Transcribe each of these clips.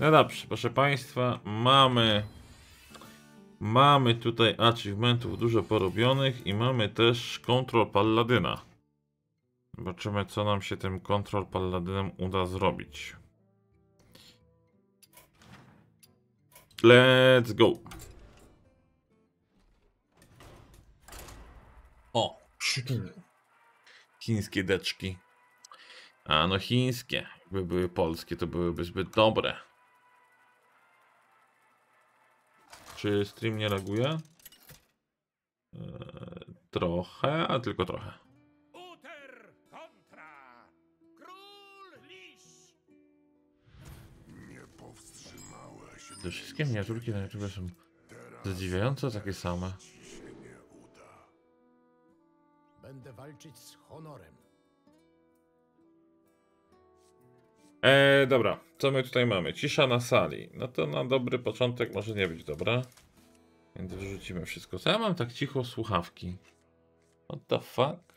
No dobrze, proszę Państwa, mamy mamy tutaj achievementów dużo porobionych i mamy też kontrol Palladyna. Zobaczymy, co nam się tym kontrol Palladynem uda zrobić. Let's go. O, chińskie deczki. A no chińskie. Jakby były polskie, to byłyby zbyt dobre. Czy stream nie reaguje? Eee, trochę, a tylko trochę. Uter kontra król lisz. Te wszystkie miniaturki na YouTube są zadziwiająco takie same. Będę walczyć z honorem. Eee, dobra, co my tutaj mamy? Cisza na sali. No to na dobry początek może nie być dobra. Więc wyrzucimy wszystko. Co ja mam tak cicho słuchawki? What the fuck?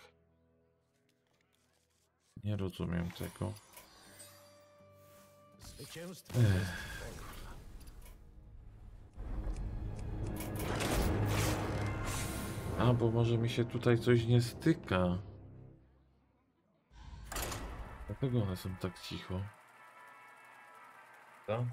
Nie rozumiem tego. Twoje. A, bo może mi się tutaj coś nie styka. Dlatego one są tak cicho. Co?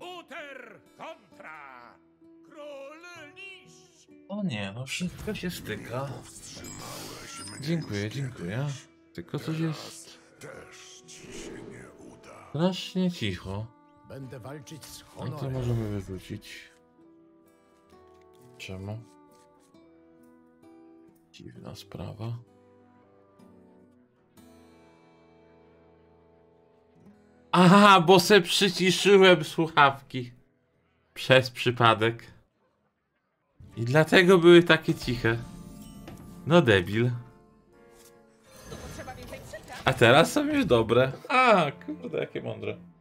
Uter kontra król lisz. O nie, no wszystko się styka. Dziękuję, dziękuję. Tylko coś jest strasznie cicho. Będę walczyć z No to honorem. możemy wyrzucić. Czemu? Dziwna sprawa. Aha, bo se przyciszyłem słuchawki. Przez przypadek. I dlatego były takie ciche. No debil. A teraz są już dobre. A, kurde, jakie mądre.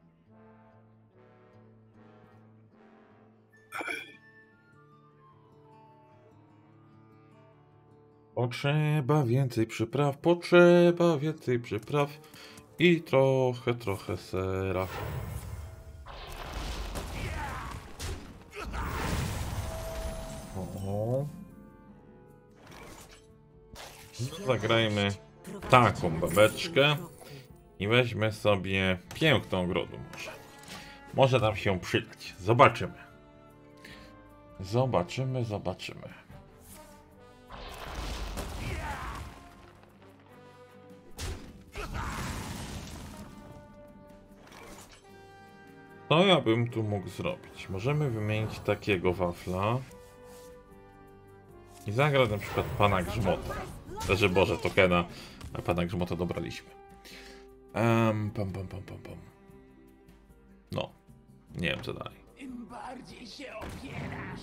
Potrzeba więcej przypraw, potrzeba więcej przypraw i trochę, trochę sera. Zagrajmy taką babeczkę i weźmy sobie piękną ogrodu może. Może nam się przydać. Zobaczymy. Zobaczymy, zobaczymy. Co ja bym tu mógł zrobić? Możemy wymienić takiego wafla i zagrać na przykład pana Grzmota. Znaczy, Boże, tokena, a pana Grzmota dobraliśmy. Um, pam, pam, pam, pam, pam. No, nie wiem co dalej. Im bardziej się opierasz,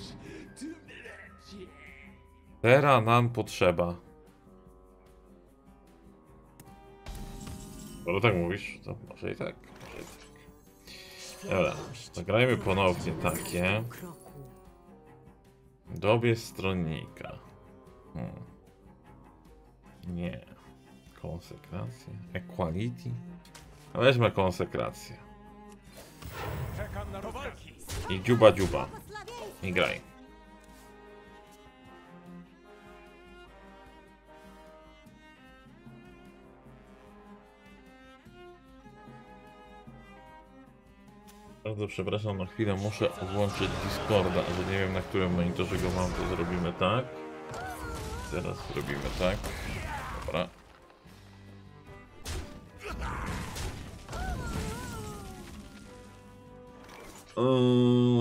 tym lepiej. Teraz nam potrzeba. Skoro tak mówisz, to może i tak. Dobra, zagrajmy ponownie takie. Dobie stronnika. Hmm. Nie. Konsekracja. Equality. Weźmy konsekrację. I dziuba dziuba. I graj. Bardzo przepraszam, na chwilę muszę włączyć Discorda, że nie wiem na którym monitorze go mam, to zrobimy tak. Teraz zrobimy tak. Dobra.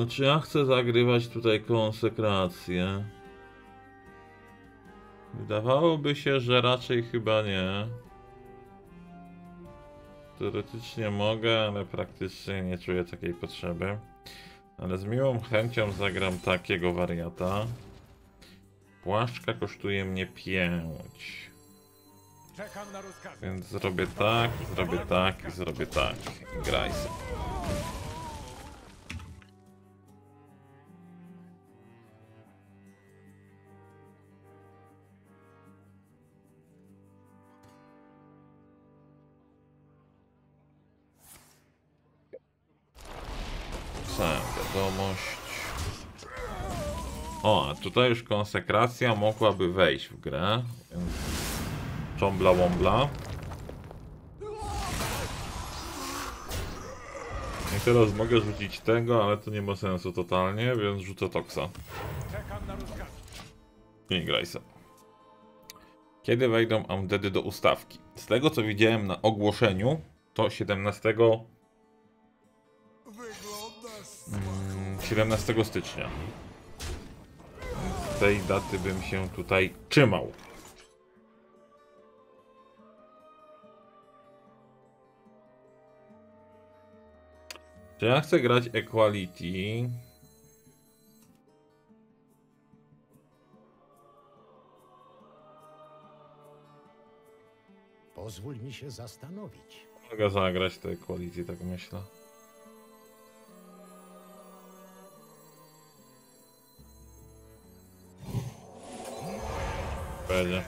Czy ja chcę zagrywać tutaj konsekrację? Wydawałoby się, że raczej chyba nie. Teoretycznie mogę, ale praktycznie nie czuję takiej potrzeby. Ale z miłą chęcią zagram takiego wariata. Płaszczka kosztuje mnie 5. Czekam na rozkazy. Więc zrobię tak, zrobię tak i zrobię tak. Graj sobie. O, a tutaj już konsekracja mogłaby wejść w grę. Więc... Czombla wombla. I teraz mogę rzucić tego, ale to nie ma sensu totalnie, więc rzucę toksa. Nie graj se. Kiedy wejdą Undeady do ustawki? Z tego co widziałem na ogłoszeniu, to 17. Mm, 17 stycznia. Tej daty bym się tutaj trzymał. Czy ja chcę grać Equality? Pozwól mi się zastanowić. Mogę zagrać te Equality, tak myślę. Będzie.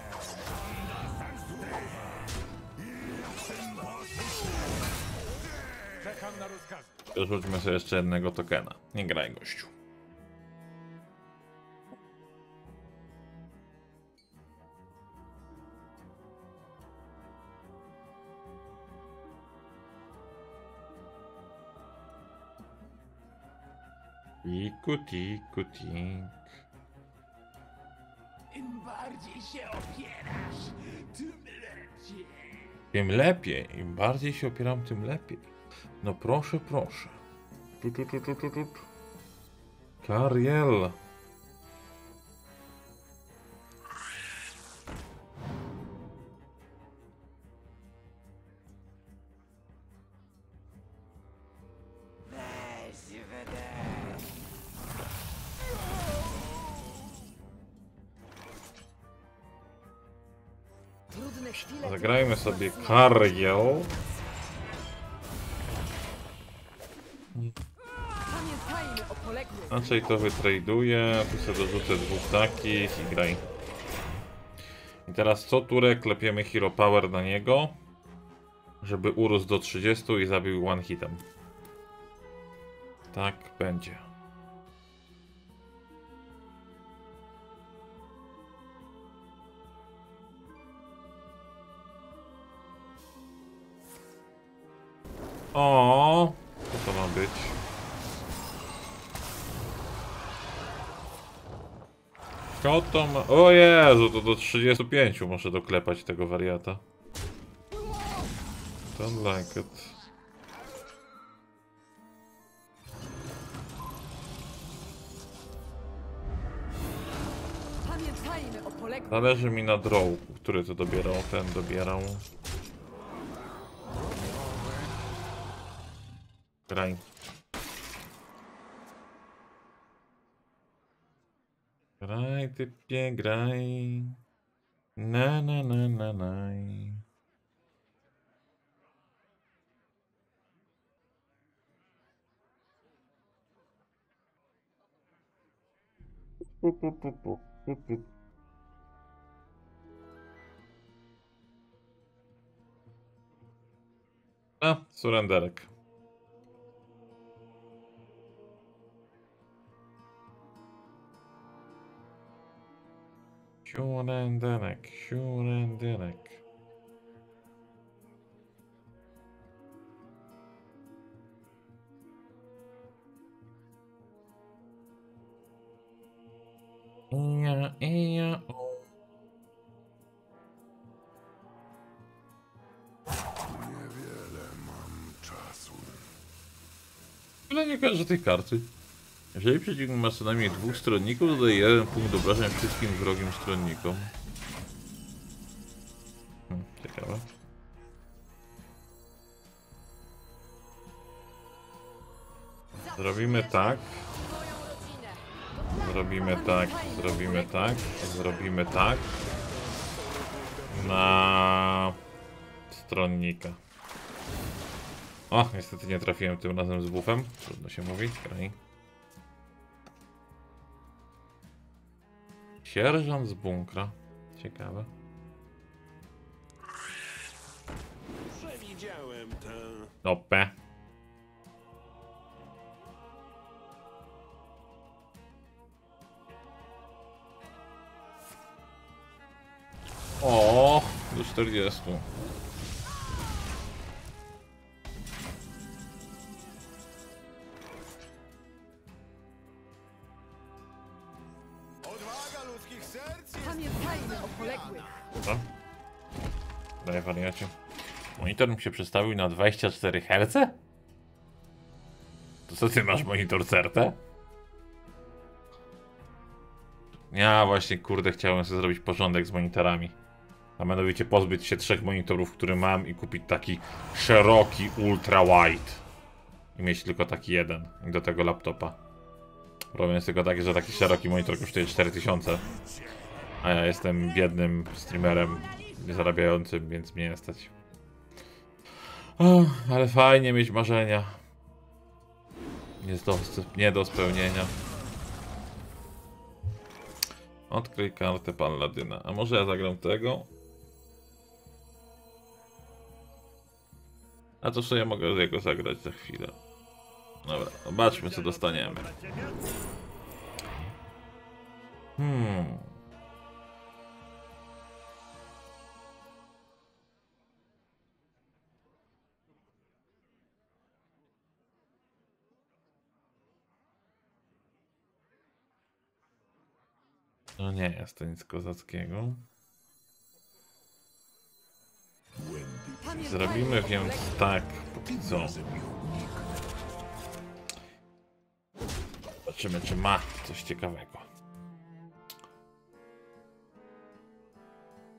Czekam na rozkaz. Rzućmy sobie jeszcze jednego tokena. Nie graj gościu. Tiku, tiku, tik. Im bardziej się opierasz, tym lepiej. Tym lepiej. Im bardziej się opieram, tym lepiej. No proszę, proszę. Tu, tu, tu, tu, tu, tu. Kariel. Zagrajmy sobie poległych. Raczej to wytraduję. Tu sobie dorzucę dwóch takich i graj. I teraz co turę klepiemy Hero Power na niego, żeby urósł do 30 i zabił one hitem. Tak będzie. O, co to ma być? Co to ma... O Jezu, to do 35 muszę doklepać tego wariata. Don't like it. Zależy mi na draw, który to dobierał, ten dobierał. Graj. Graj, typie, graj. Na, na, na, na, na. Pu, pu, pu, pu, pu, pu. A, surenderek. Surenderek, surenderek. Ija, ija, o. Ale nie kojarzę tej karty. Jeżeli przeciwnik ma co najmniej dwóch stronników, dodaje jeden punkt obrażeń wszystkim wrogim stronnikom. Hmm, ciekawe. Zrobimy tak. Zrobimy tak, zrobimy tak, zrobimy tak. Na stronnika. O, niestety nie trafiłem tym razem z buffem. Trudno się mówi. Graj. Sierżant z bunkra. Ciekawe. Przewidziałem to. No, Dopę. O, do 40. Monitor mi się przestawił na 24 Hz? To co ty masz monitor CRT? Ja właśnie kurde chciałem sobie zrobić porządek z monitorami. A mianowicie pozbyć się trzech monitorów, które mam i kupić taki szeroki ultra wide. I mieć tylko taki jeden. I do tego laptopa. Problem jest tylko taki, że taki szeroki monitor kosztuje 4000. A ja jestem biednym streamerem niezarabiającym, więc mnie nie stać. Ale fajnie mieć marzenia. Nie do, nie do spełnienia. Odkryj kartę Palladyna. A może ja zagram tego? A to sobie mogę jego zagrać za chwilę. Dobra, zobaczmy co dostaniemy. Hmm. No nie jest to nic kozackiego. Zrobimy więc tak, póki co. Zobaczymy, czy ma coś ciekawego.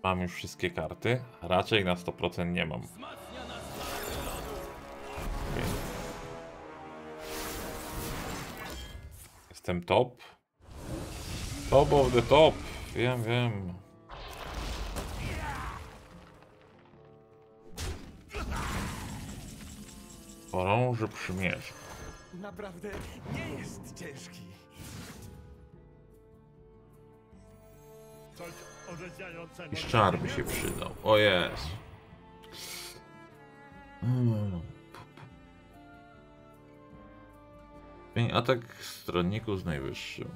Mam już wszystkie karty. Raczej na 100% nie mam. Jestem top. Top of the top. Wiem, wiem. Orąże przymierza. naprawdę nie jest ciężki. I szczar by się przydał. O jest. Mm. Pień atak stronników z najwyższym.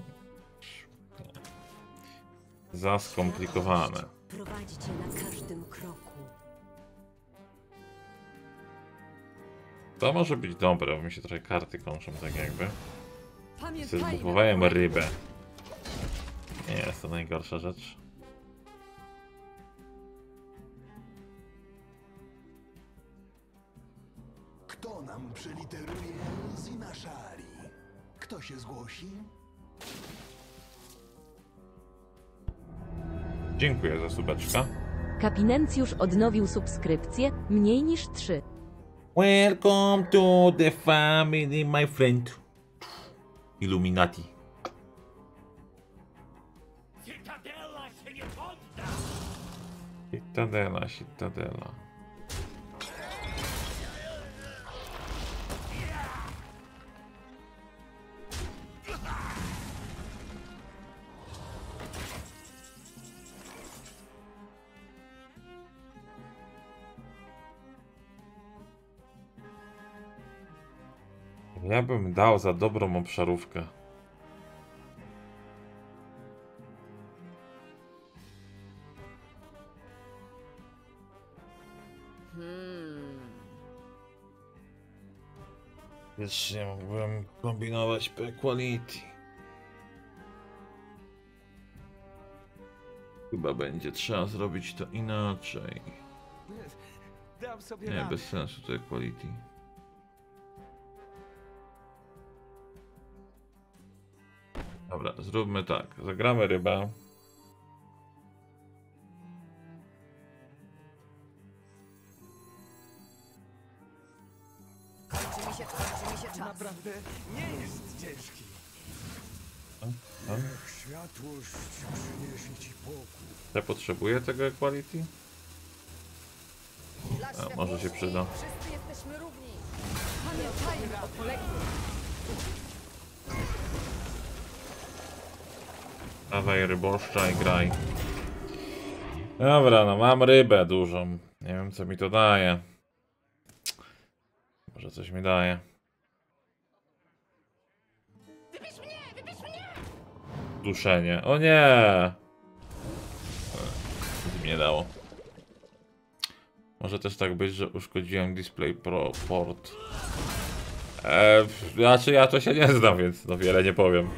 Za skomplikowane. Prowadzi cię na każdym kroku. To może być dobre, bo mi się trochę karty kończą tak jakby. Zbudowałem rybę. Nie jest to najgorsza rzecz. Kto nam przeliteruje Zinashari? Kto się zgłosi? Dziękuję za subeczka. Kapinencjusz odnowił subskrypcję mniej niż 3. Welcome to the family, my friend. Illuminati. Cytadela się nie podda! Citadela, Citadela. Bym dał za dobrą obszarówkę. Hmm. Wiecznie mógłbym kombinować per quality. Chyba będzie trzeba zrobić to inaczej. Nie, bez sensu to equality. Dobra, zróbmy tak. Zagramy rybę. Kończy mi się, kończy mi się czas. Naprawdę nie jest ciężki. No. Światłość przyniesie ci pokój. Ja potrzebuję tego equality? Dla A, może się światłości przyda. Wszyscy jesteśmy równi. Pamiętajmy o poległych. Dawaj ryboszcza i graj. Dobra, no mam rybę dużą. Nie wiem co mi to daje. Może coś mi daje. Duszenie. O nie! Zmieniać nie dało. Może też tak być, że uszkodziłem display pro port. Eee, znaczy ja to się nie znam, więc no wiele nie powiem.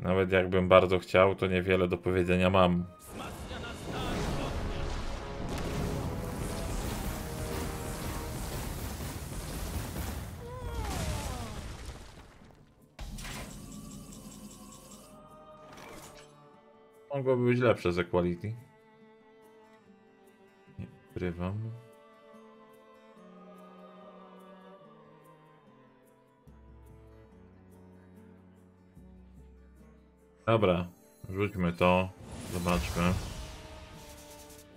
Nawet jakbym bardzo chciał, to niewiele do powiedzenia mam. Mogłoby być lepsze z equality. Nie. Dobra, rzućmy to. Zobaczmy.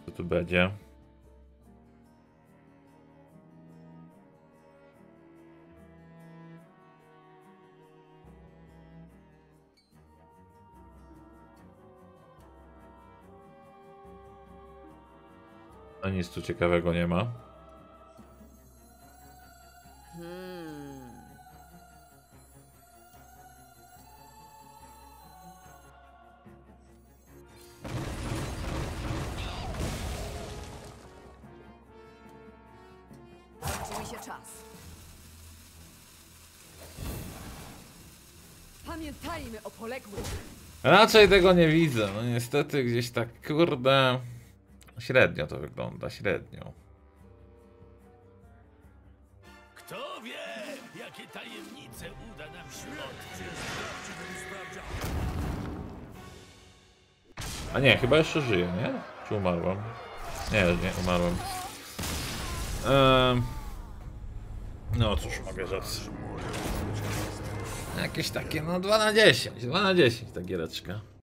Co tu będzie. A nic tu ciekawego nie ma. Pamiętajmy o poległych. Raczej tego nie widzę. No niestety gdzieś tak kurde. Średnio to wygląda, średnio. Kto wie, jakie tajemnice uda nam się odkryć? A nie, chyba jeszcze żyję, nie? Czy umarłem? Nie, nie, umarłem. Ehm... No cóż, mogę rzec. Jakieś takie, no 2 na 10, 2 na 10 ta giereczka.